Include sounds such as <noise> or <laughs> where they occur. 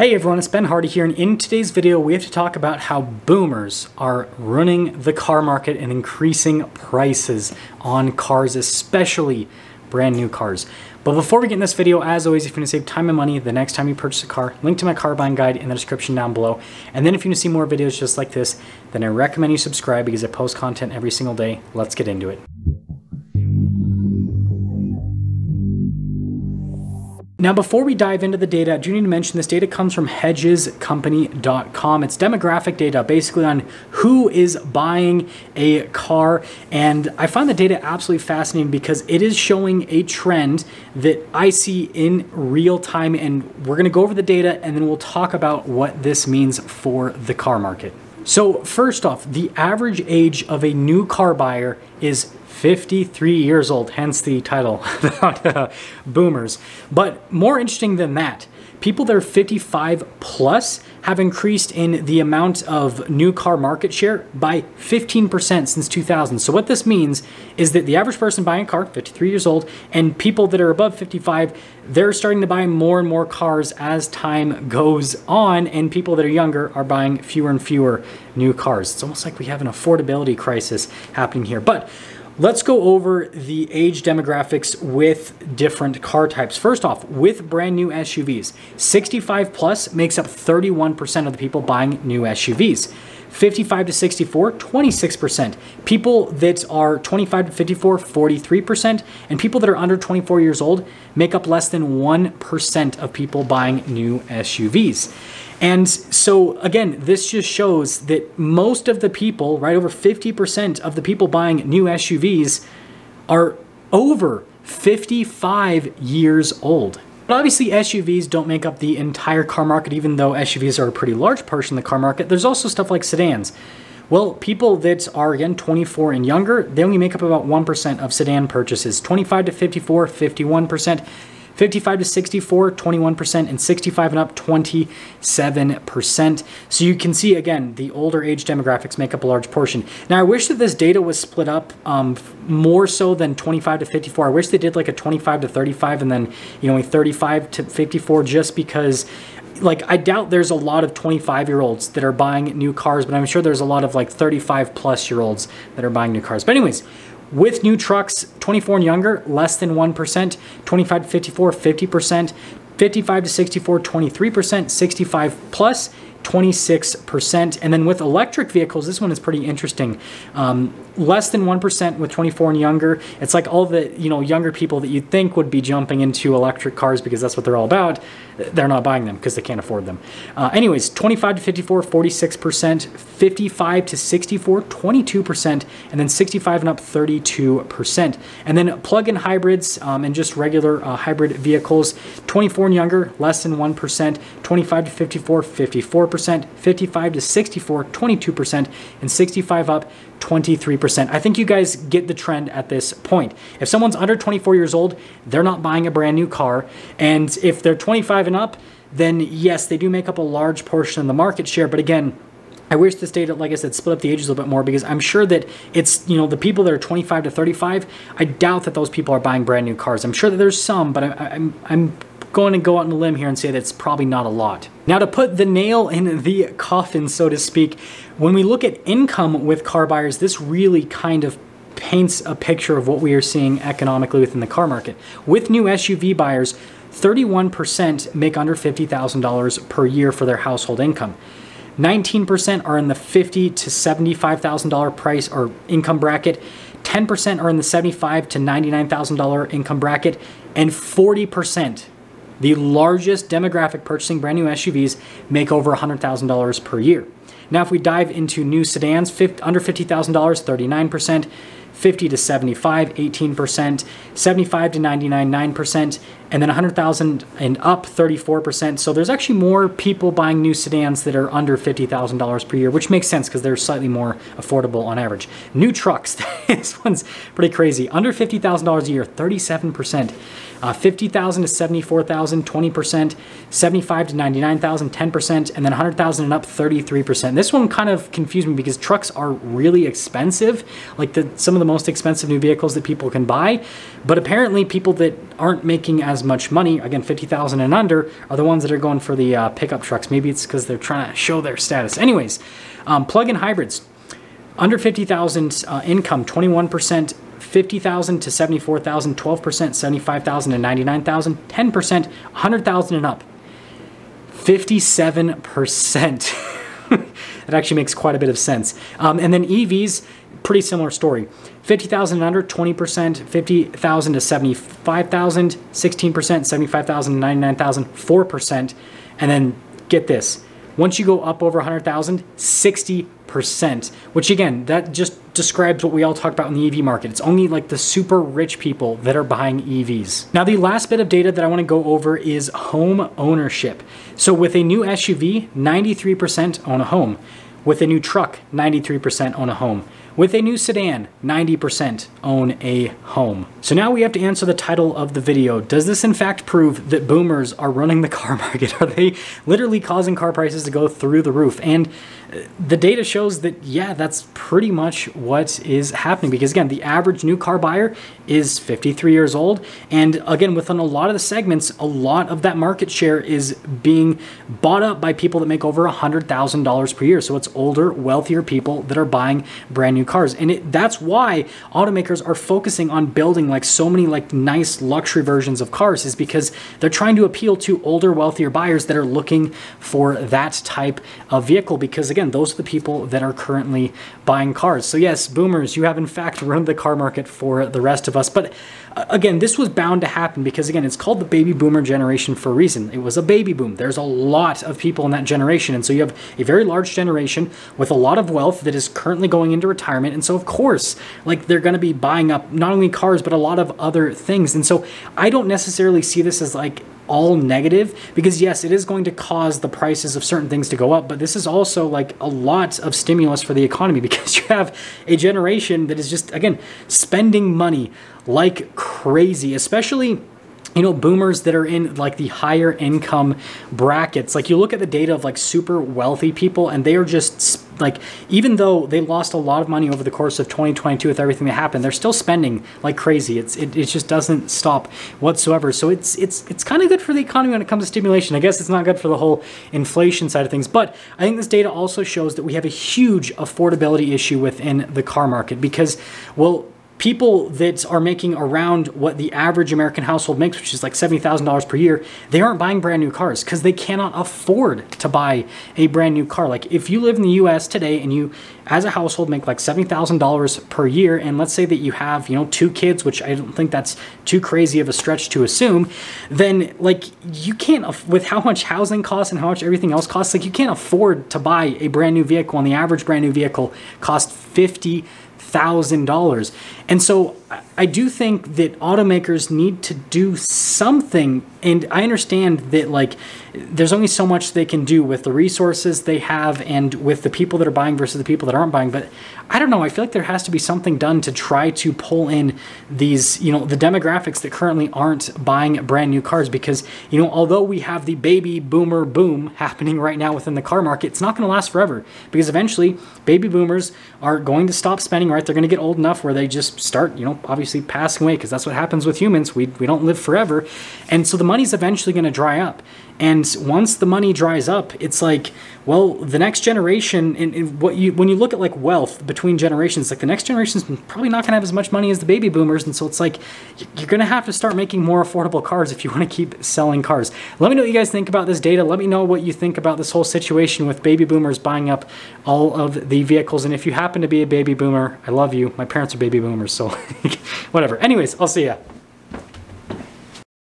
Hey everyone, it's Ben Hardy here, and in today's video we have to talk about how boomers are running the car market and increasing prices on cars, especially brand new cars. But before we get in this video, as always, if you want to save time and money the next time you purchase a car, link to my car buying guide in the description down below. And then if you want to see more videos just like this, then I recommend you subscribe because I post content every single day. Let's get into it. Now, before we dive into the data, I do need to mention this data comes from hedgescompany.com. It's demographic data basically on who is buying a car. And I find the data absolutely fascinating because it is showing a trend that I see in real time. And we're going to go over the data and then we'll talk about what this means for the car market. So, first off, the average age of a new car buyer is 53 years old, hence the title <laughs> about uh, boomers. But more interesting than that, people that are 55 plus have increased in the amount of new car market share by 15% since 2000. So what this means is that the average person buying a car, 53 years old, and people that are above 55, they're starting to buy more and more cars as time goes on, and people that are younger are buying fewer and fewer new cars. It's almost like we have an affordability crisis happening here. But Let's go over the age demographics with different car types. First off, with brand new SUVs, 65 plus makes up 31% of the people buying new SUVs. 55 to 64, 26%. People that are 25 to 54, 43%. And people that are under 24 years old make up less than 1% of people buying new SUVs. And so, again, this just shows that most of the people, right over 50% of the people buying new SUVs, are over 55 years old. But obviously, SUVs don't make up the entire car market, even though SUVs are a pretty large portion of the car market. There's also stuff like sedans. Well, people that are, again, 24 and younger, they only make up about 1% of sedan purchases. 25 to 54, 51%. 55 to 64, 21%, and 65 and up, 27%. So you can see, again, the older age demographics make up a large portion. Now, I wish that this data was split up um, more so than 25 to 54. I wish they did like a 25 to 35 and then, you know, 35 to 54 just because like I doubt there's a lot of 25 year olds that are buying new cars, but I'm sure there's a lot of like 35 plus year olds that are buying new cars. But anyways, with new trucks, 24 and younger, less than 1%, 25 to 54, 50%, 55 to 64, 23%, 65 plus, 26%. And then with electric vehicles, this one is pretty interesting. Um, less than 1% with 24 and younger. It's like all the, you know, younger people that you'd think would be jumping into electric cars because that's what they're all about. They're not buying them because they can't afford them. Uh, anyways, 25 to 54, 46%, 55 to 64, 22%, and then 65 and up, 32%. And then plug-in hybrids um, and just regular uh, hybrid vehicles, 24 and younger, less than 1%, 25 to 54, 54%, 55 to 64, 22%, and 65 up, 23%. I think you guys get the trend at this point. If someone's under 24 years old, they're not buying a brand new car. And if they're 25 and up, then yes, they do make up a large portion of the market share. But again, I wish this data, like I said, split up the ages a little bit more because I'm sure that it's, you know, the people that are 25 to 35, I doubt that those people are buying brand new cars. I'm sure that there's some, but I, I'm, I'm going to go out on a limb here and say that it's probably not a lot. Now to put the nail in the coffin, so to speak, when we look at income with car buyers, this really kind of paints a picture of what we are seeing economically within the car market. With new SUV buyers, 31% make under $50,000 per year for their household income. 19% are in the 50 to $75,000 price or income bracket. 10% are in the 75 to $99,000 income bracket, and 40% the largest demographic purchasing brand new SUVs make over $100,000 per year. Now, if we dive into new sedans, 50, under $50,000, 39%, 50 to 75, 18%, 75 to 99, 9%, and then 100,000 and up, 34%. So there's actually more people buying new sedans that are under $50,000 per year, which makes sense because they're slightly more affordable on average. New trucks, <laughs> this one's pretty crazy. Under $50,000 a year, 37%. Uh, 50,000 to 74,000, 20%, 75 to 99,000, 10%, and then 100,000 and up, 33%. This one kind of confused me because trucks are really expensive, like the, some of the most expensive new vehicles that people can buy. But apparently, people that aren't making as much money, again, 50,000 and under, are the ones that are going for the uh, pickup trucks. Maybe it's because they're trying to show their status. Anyways, um, plug-in hybrids, under 50,000 uh, income, 21%, 50,000 to 74,000, 12%, 75,000 to 99,000, 10%, 100,000 and up. 57%. <laughs> that actually makes quite a bit of sense. Um, and then EVs, pretty similar story. 50,000 and under, 20%, 50,000 to 75,000, 16%, 75,000 to 99,000, 4%. And then get this, once you go up over 100,000, 60%, which again, that just describes what we all talk about in the EV market. It's only like the super rich people that are buying EVs. Now, the last bit of data that I want to go over is home ownership. So with a new SUV, 93% own a home. With a new truck, 93% own a home. With a new sedan, 90% own a home. So now we have to answer the title of the video. Does this in fact prove that boomers are running the car <laughs> market? Are they literally causing car prices to go through the roof? And the data shows that, yeah, that's pretty much what is happening. Because again, the average new car buyer is 53 years old. And again, within a lot of the segments, a lot of that market share is being bought up by people that make over $100,000 per year. So it's older, wealthier people that are buying brand new cars. And it, that's why automakers are focusing on building like so many like nice luxury versions of cars is because they're trying to appeal to older, wealthier buyers that are looking for that type of vehicle. Because again, again, those are the people that are currently buying cars. So yes, boomers, you have in fact <laughs> ruined the car market for the rest of us. But uh, again, this was bound to happen because again, it's called the baby boomer generation for a reason. It was a baby boom. There's a lot of people in that generation. And so you have a very large generation with a lot of wealth that is currently going into retirement. And so of course, like they're going to be buying up not only cars, but a lot of other things. And so I don't necessarily see this as like all negative because yes, it is going to cause the prices of certain things to go up, but this is also like a lot of stimulus for the economy <laughs> because you have a generation that is just again spending money like crazy, especially you know boomers that are in like the higher income brackets like you look at the data of like super wealthy people and they are just like even though they lost a lot of money over the course of 2022 with everything that happened they're still spending like crazy. It's it, it just doesn't stop whatsoever. So it's it's it's kind of good for the economy when it comes to stimulation. I guess it's not good for the whole inflation side of things but i think this data also shows that we have a huge affordability issue within the car market because well people that are making around what the average American household makes, which is like $70,000 per year, they aren't buying brand new cars because they cannot afford to buy a brand new car. Like if you live in the US today and you as a household make like $70,000 per year and let's say that you have, you know, two kids, which I don't think that's too crazy of a stretch to assume, then like you can't with how much housing costs and how much everything else costs, like you can't afford to buy a brand new vehicle and the average brand new vehicle costs 50 thousand dollars. And so I do think that automakers need to do something. And I understand that like there's only so much they can do with the resources they have and with the people that are buying versus the people that aren't buying. But I don't know. I feel like there has to be something done to try to pull in these, you know, the demographics that currently aren't buying brand new cars because, you know, although we have the baby boomer boom happening right now within the car market, it's not going to last forever because eventually baby boomers are going to stop spending, right? They're going to get old enough where they just start, you know, obviously passing away because that's what happens with humans. We, we don't live forever. And so the money's eventually going to dry up. And once the money dries up, it's like, well, the next generation, and, what you when you look at like wealth between generations, like the next generation is probably not to have as much money as the baby boomers, and so it's like you're to have to start making more affordable cars if you want to keep selling cars. Let me know what you guys think about this data. Let me know what you think about this whole situation with baby boomers buying up all of the vehicles. And if you happen to be a baby boomer, I love you. My parents are baby boomers, so <laughs> whatever. Anyways, I'll see ya.